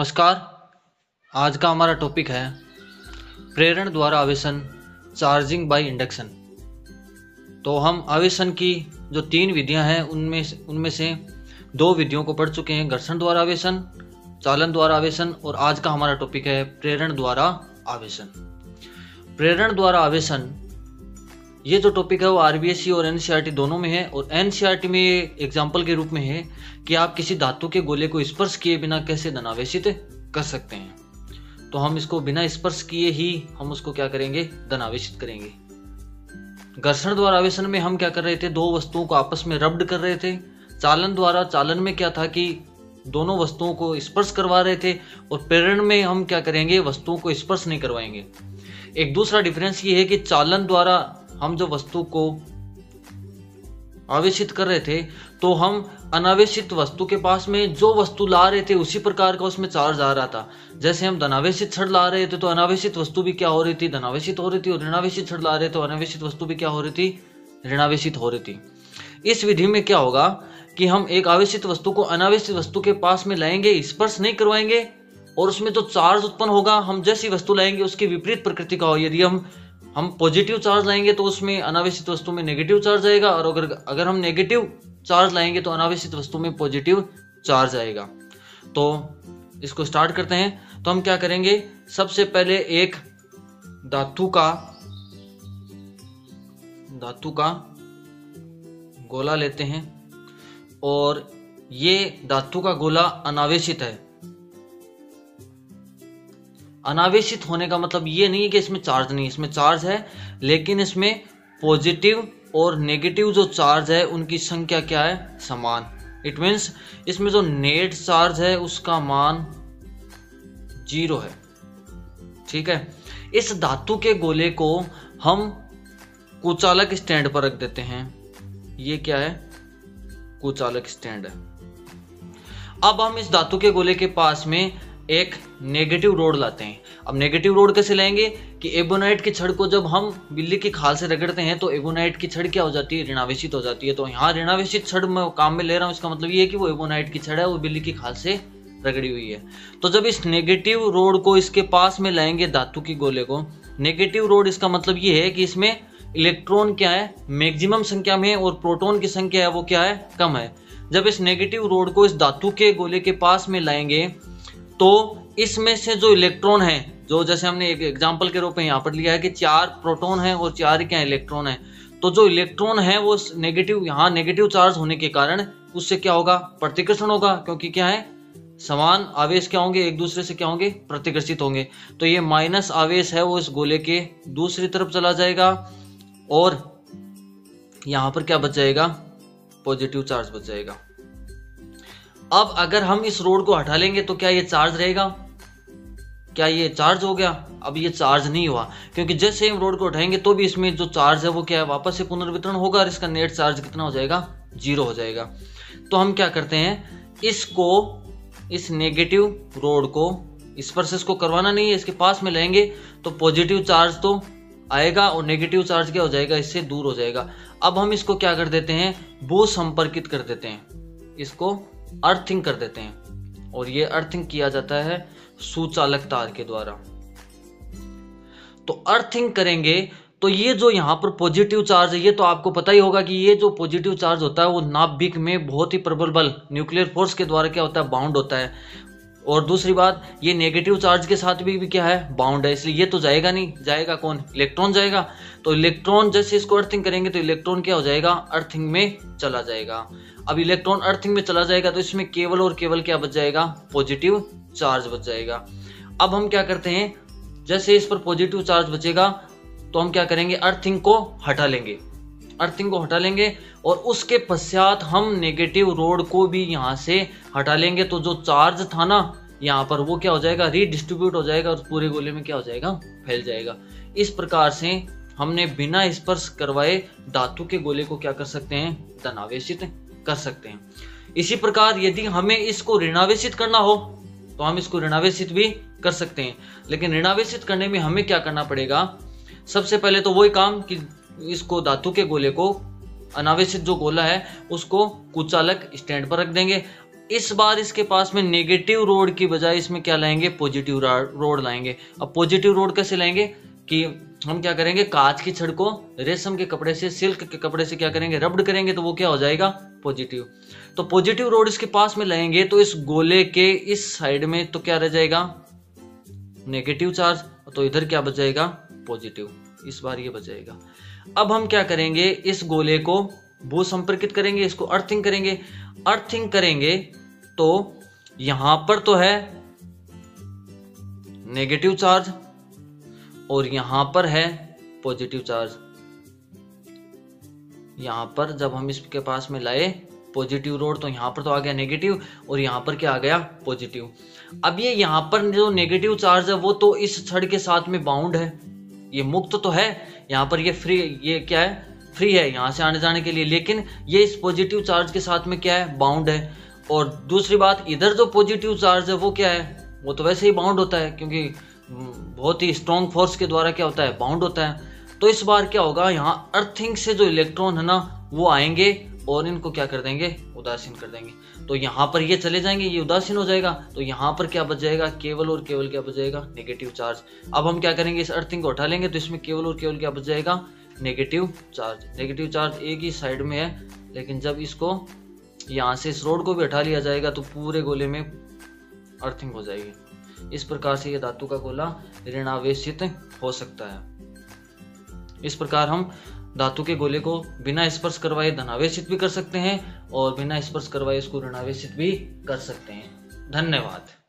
नमस्कार। आज का हमारा टॉपिक है प्रेरण द्वारा आवेशन चार्जिंग बाय इंडक्शन तो हम आवेशन की जो तीन विधियाँ हैं, उनमें उनमें से दो विधियों को पढ़ चुके हैं। घर्षण द्वारा आवेशन, चालन द्वारा आवेशन और आज का हमारा टॉपिक है प्रेरण द्वारा आवेशन। प्रेरण द्वारा आवेशन ये जो टॉपिक है वो आरबीएससी और एनसीईआरटी दोनों में है और एनसीईआरटी में एग्ज़ाम्पल के रूप में है कि आप किसी धातु के गोले को स्पर्श किए बिना कैसे धनावेशित कर सकते हैं। तो हम इसको बिना स्पर्श किए ही हम उसको क्या करेंगे? धनावेशित करेंगे। घर्षण द्वारा आवेशन में हम क्या कर रहे थे? दो वस्तुओं को आपस में रब्ड कर रहे थे। चालन द्वारा, चालन में क्या था कि दोनों वस्तुओं को स्पर्श करवा रहे थे और प्रेरण में हम क्या करेंगे? वस्तुओं को स्पर्श नहीं करवाएँगे। एक दूसरा डिफरेंस ये है कि चालन द्वारा हम जो वस्तु को आवेशित कर रहे थे तो हम अनावेशित वस्तु के पास में जो वस्तु ला रहे थे, उसी प्रकार का उसमें चार्ज आ रहा था। जैसे हम धनावेशित छड़ ला रहे थे तो अनावेशित वस्तु भी क्या हो रही थी? धनावेशित हो रही थी और ऋणावेशित छड़ ला रहे थे तो अनावेशित वस्तु भी क्या हो रही थी? ऋणावेशित हो रही थी। इस विधि में क्या होगा कि हम एक आवेशित वस्तु को अनावेशित वस्तु के पास में लाएँगे, स्पर्श नहीं करवाएँगे, और उसमें जो चार्ज उत्पन्न होगा। हम जैसी वस्तु लाएँगे, उसकी विपरीत प्रकृति का हो। यदि हम हम पॉजिटिव चार्ज लाएँगे तो उसमें अनावश्यक वस्तु में नेगेटिव चार्ज आएगा और अगर अगर हम नेगेटिव चार्ज लाएँगे तो अनावश्यक वस्तु में पॉजिटिव चार्ज आएगा। तो इसको स्टार्ट करते हैं। तो हम क्या करेंगे? सबसे पहले एक धातु का धातु का गोला लेते हैं और ये धातु का गोला अनावेशित है। अनावेशित होने का मतलब ये नहीं है कि इसमें चार्ज नहीं इसमें चार्ज है, लेकिन इसमें पॉजिटिव और नेगेटिव जो चार्ज है, उनकी संख्या क्या है? समान। इट मीन्स इसमें जो नेट चार्ज है, उसका मान ज़ीरो है। ठीक है? इस धातु के गोले को हम कुचालक स्टैंड पर रख देते हैं। ये क्या है? कुचालक स्टैंड है। अब हम इस धातु के गोले के पास में एक नेगेटिव रोड लाते हैं। अब नेगेटिव रोड कैसे लाएँगे? कि एबोनाइट की छड़ को जब हम बिल्ली की खाल से रगड़ते हैं तो एबोनाइट की छड़ क्या हो जाती है? ऋणावेशित हो जाती है। तो यहाँ ऋणावेशित छड़ मैं काम में ले रहा हूँ। इसका मतलब ये है कि वो एबोनाइट की छड़ है, वो बिल्ली की खाल से रगड़ी हुई है। तो जब इस नेगेटिव रोड को इसके पास में लाएँगे धातु की गोले को नेगेटिव रोड इसका मतलब ये है कि इसमें इलेक्ट्रॉन क्या है? मैक्सिमम संख्या में और प्रोटोन की संख्या है, वो क्या है? कम है। जब इस नेगेटिव रोड को इस धातु के गोले के पास में लाएँगे तो इसमें से जो इलेक्ट्रॉन है, जो जैसे हमने एक एग्ज़ाम्पल के रूप में यहाँ पर लिया है कि चार प्रोटोन है और चार क्या इलेक्ट्रॉन है। तो जो इलेक्ट्रॉन है, वो नेगेटिव यहाँ नेगेटिव चार्ज होने के कारण उससे क्या होगा? प्रतिकर्षण होगा, क्योंकि क्या है? समान आवेश क्या होंगे? एक दूसरे से क्या होंगे? प्रतिकर्षित होंगे। तो ये माइनस आवेश है, वो इस गोले के दूसरी तरफ़ चला जाएगा और यहाँ पर क्या बच जाएगा? पॉजिटिव चार्ज बच जाएगा। अब अगर हम इस रोड को हटा लेंगे तो क्या ये चार्ज रहेगा? क्या ये चार्ज हो गया? अब ये चार्ज नहीं हुआ। क्योंकि जैसे हम रोड को उठाएँगे तो भी इसमें जो चार्ज है वो क्या है? वापस से पुनर्वितरण होगा और इसका नेट चार्ज कितना हो जाएगा? ज़ीरो हो जाएगा। तो हम क्या करते हैं? इसको, इस नेगेटिव रोड को, इस पर से इसको करवाना नहीं है, इसके पास में लेंगे तो पॉजिटिव चार्ज तो आएगा और नेगेटिव चार्ज क्या हो जाएगा? इससे दूर हो जाएगा। अब हम इसको क्या कर देते हैं? भू संपर्कित कर देते हैं। इसको अर्थिंग कर देते हैं। और ये अर्थिंग किया जाता है सुचालक तार के द्वारा। तो अर्थिंग करेंगे तो ये जो यहाँ पर पॉजिटिव चार्ज है, ये तो आपको पता ही होगा कि ये जो पॉजिटिव चार्ज होता है, वो नाभिक में बहुत ही प्रबल बल न्यूक्लियर फोर्स के द्वारा क्या होता है बाउंड होता है। और दूसरी बात ये नेगेटिव चार्ज के साथ भी, भी क्या है? बाउंड है इसलिए ये तो जाएगा नहीं। जाएगा कौन? इलेक्ट्रॉन जाएगा। तो इलेक्ट्रॉन जैसे इसको अर्थिंग करेंगे तो इलेक्ट्रॉन क्या हो जाएगा? अर्थिंग में चला जाएगा। अब इलेक्ट्रॉन अर्थिंग में चला जाएगा तो इसमें केवल और केवल क्या बच जाएगा? पॉजिटिव चार्ज बच जाएगा। अब हम क्या करते हैं? जैसे इस पर पॉजिटिव चार्ज बचेगा तो हम क्या करेंगे? अर्थिंग को हटा लेंगे। अर्थिंग को हटा लेंगे और उसके पश्चात हम नेगेटिव रोड को भी यहाँ से हटा लेंगे। तो जो चार्ज था ना, यहाँ पर वो क्या हो जाएगा? रीडिस्ट्रीब्यूट हो जाएगा और पूरे गोले में क्या हो जाएगा? फैल जाएगा। इस प्रकार से हमने बिना स्पर्श करवाए धातु के गोले को क्या कर सकते हैं? धनावेशित कर सकते हैं। इसी प्रकार यदि हमें इसको ऋणावेशित करना हो तो हम इसको ऋणावेशित भी कर सकते हैं। लेकिन ऋणावेशित करने में हमें क्या करना पड़ेगा? सबसे पहले तो वही काम कि इसको धातु के गोले को अनावेशित जो गोला है, उसको कुचालक स्टैंड पर रख देंगे। इस बार इसके पास में नेगेटिव रोड की बजाय इसमें क्या लाएँगे? पॉजिटिव रोड लाएँगे। अब पॉजिटिव रोड कैसे लाएँगे? कि हम क्या करेंगे? कांच की छड़ को रेशम के कपड़े से, सिल्क के कपड़े से क्या करेंगे? रबड़ करेंगे तो वो क्या हो जाएगा? पॉजिटिव तो पॉजिटिव रोड इसके पास में लाएँगे तो इस गोले के इस साइड में तो क्या रह जाएगा? नेगेटिव चार्ज तो इधर क्या बच जाएगा? पॉजिटिव इस बार ये बच जाएगा। अब हम क्या करेंगे? इस गोले को भू संपर्कित करेंगे, इसको अर्थिंग करेंगे। अर्थिंग करेंगे तो यहाँ पर तो है नेगेटिव चार्ज और यहाँ पर है पॉजिटिव चार्ज यहाँ पर जब हम इसके पास में लाए पॉजिटिव रोड तो यहाँ पर तो आ गया नेगेटिव और यहाँ पर क्या आ गया? पॉजिटिव अब ये यहाँ पर जो नेगेटिव चार्ज है, वो तो इस छड़ के साथ में बाउंड है। ये मुक्त तो है, यहाँ पर ये फ्री ये क्या है? फ्री है, यहाँ से आने जाने के लिए। लेकिन ये इस पॉजिटिव चार्ज के साथ में क्या है? बाउंड है। और दूसरी बात, इधर जो पॉजिटिव चार्ज है, वो क्या है? वो तो वैसे ही बाउंड होता है, क्योंकि बहुत ही स्ट्रॉन्ग फोर्स के द्वारा क्या होता है? बाउंड होता है। तो इस बार क्या होगा? यहाँ अर्थिंग से जो इलेक्ट्रॉन है ना, वो आएँगे। और इनको क्या कर देंगे? उदासीन कर देंगे। तो यहाँ पर ये चले जाएँगे, ये उदासीन हो जाएगा। तो यहाँ पर क्या बच जाएगा? केवल और केवल क्या बच जाएगा? नेगेटिव चार्ज अब हम क्या करेंगे? इस अर्थिंग को उठा लेंगे तो इसमें केवल और केवल क्या बच जाएगा? नेगेटिव चार्ज नेगेटिव चार्ज एक ही साइड में है, लेकिन जब इसको यहाँ से इस रोड को भी हटा लिया जाएगा तो पूरे गोले में अर्थिंग हो जाएगी। इस प्रकार से ये धातु का गोला ऋणावेशित हो सकता है। इस प्रकार हम धातु के गोले को बिना स्पर्श करवाए धनावेशित भी कर सकते हैं और बिना स्पर्श करवाए उसको ऋणावेशित भी कर सकते हैं। धन्यवाद।